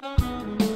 Bye.